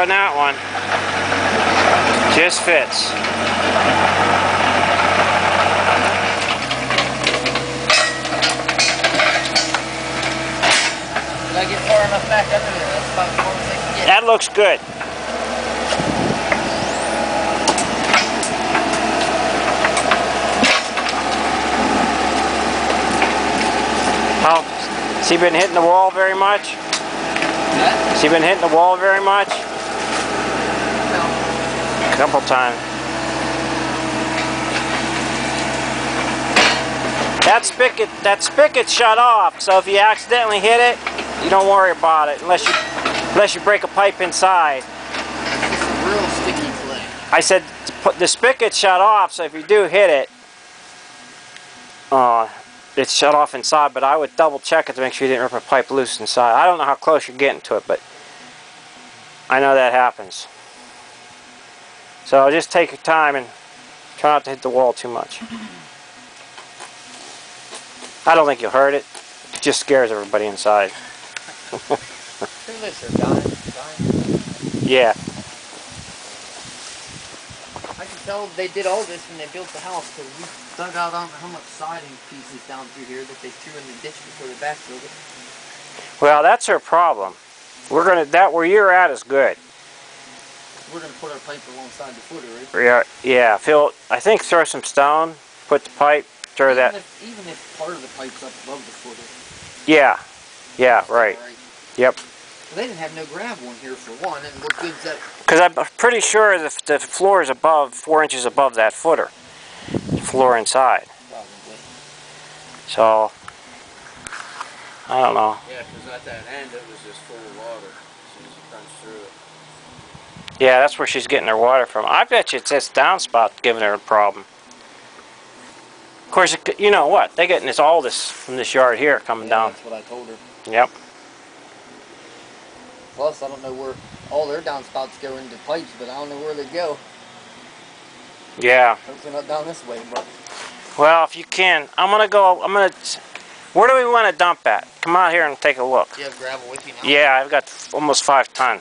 on that one. Just fits. That looks good. How? Has he been hitting the wall very much? Has he been hitting the wall very much? That spigot, that spigot shut off. So if you accidentally hit it, you don't worry about it unless you, unless you break a pipe inside. Real sticky clay. I said the spigot shut off, so if you do hit it, uh, it's shut off inside. But I would double check it to make sure you didn't rip a pipe loose inside. I don't know how close you're getting to it, but I know that happens. So just take your time and try not to hit the wall too much. I don't think you'll hurt it. It just scares everybody inside. Who lives here? Don? Don? Yeah. I can tell they did all this when they built the house because we dug out I don't know how much siding pieces down through here that they threw in the ditch before they backfilled it. Well, that's her problem. We're gonna that where you're at is good. We're gonna put our pipe alongside the footer, right? Yeah, yeah. Phil, I think throw some stone, put the pipe, throw that. Even if, even if part of the pipe's up above the footer. Yeah, yeah, right. Alright. Yep. They didn't have no gravel in here for one, and what good's that? Because I'm pretty sure the, the floor is above four inches above that footer, the floor inside. Probably. So I don't know. Yeah, because at that end it was just full of water as soon as you punched through it. Yeah, that's where she's getting her water from. I bet you it's this downspout giving her a problem. Of course, it, you know what? They're getting this all this from this yard here coming Yeah, down. That's what I told her. Yep. Plus, I don't know where all their downspouts go into pipes, but I don't know where they go. Yeah. Hopefully not down this way, but Well, if you can, I'm gonna go. I'm gonna. Where do we want to dump at? Come out here and take a look. do you have gravel with you now? Yeah, I've got almost five ton.